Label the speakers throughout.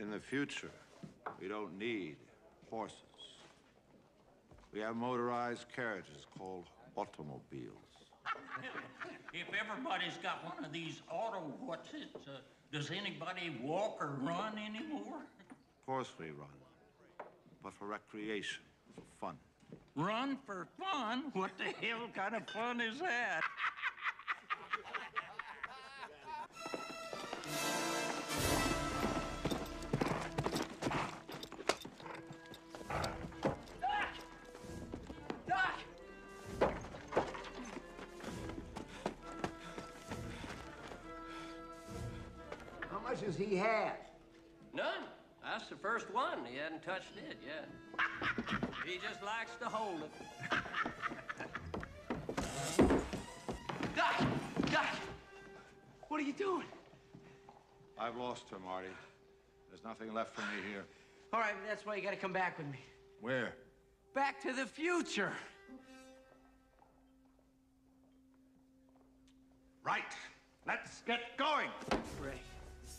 Speaker 1: In the future, we don't need horses. We have motorized carriages called automobiles.
Speaker 2: If everybody's got one of these auto what's it, uh, does anybody walk or run anymore?
Speaker 1: Of course we run, but for recreation, for fun.
Speaker 2: Run for fun? What the hell kind of fun is that?
Speaker 3: Doc!
Speaker 4: How much has he had?
Speaker 3: None. That's the first one. He hadn't touched it yet. he just likes to hold it.
Speaker 4: Doc! Doc! What are you doing?
Speaker 1: I've lost her, Marty. There's nothing left for me here.
Speaker 4: All right, that's why you gotta come back with me.
Speaker 1: Where?
Speaker 4: Back to the future.
Speaker 5: Right. Let's get going.
Speaker 4: Great.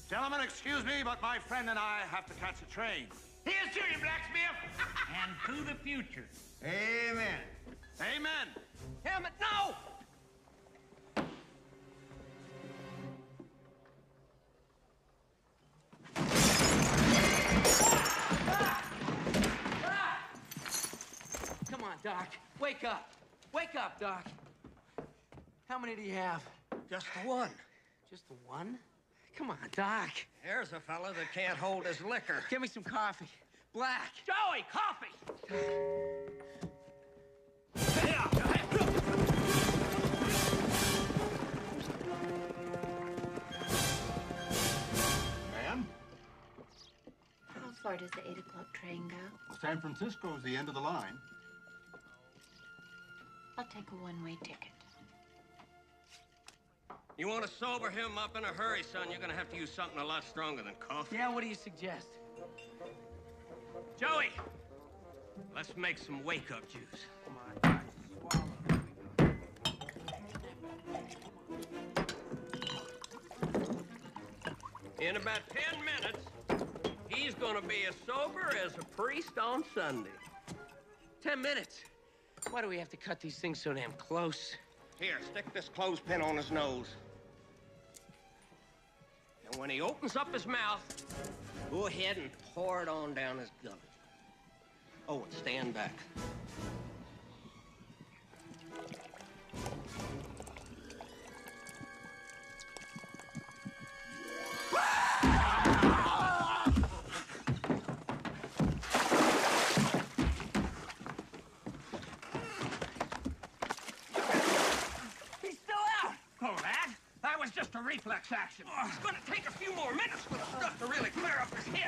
Speaker 5: Gentlemen, excuse me, but my friend and I have to catch a train.
Speaker 4: Here's to you, blacksmith!
Speaker 2: And to the future.
Speaker 5: Amen.
Speaker 4: Doc. Wake up. Wake up, Doc. How many do you have?
Speaker 3: Just the one.
Speaker 4: Just the one? Come on, Doc.
Speaker 3: There's a fella that can't hold his liquor.
Speaker 4: Give me some coffee. Black.
Speaker 3: Joey, coffee!
Speaker 5: Ma'am,
Speaker 6: How far does the 8 o'clock train go?
Speaker 5: San Francisco is the end of the line.
Speaker 6: I'll take a one-way ticket.
Speaker 3: You want to sober him up in a hurry, son, you're gonna have to use something a lot stronger than coffee.
Speaker 4: Yeah, what do you suggest?
Speaker 3: Joey! Let's make some wake-up juice. In about ten minutes, he's gonna be as sober as a priest on Sunday.
Speaker 4: Ten minutes. Why do we have to cut these things so damn close?
Speaker 3: Here, stick this clothespin on his nose. And when he opens up his mouth, go ahead and pour it on down his gullet. Oh, and stand back.
Speaker 2: Just a reflex action.
Speaker 3: It's gonna take a few more minutes for the stuff to really clear up his head.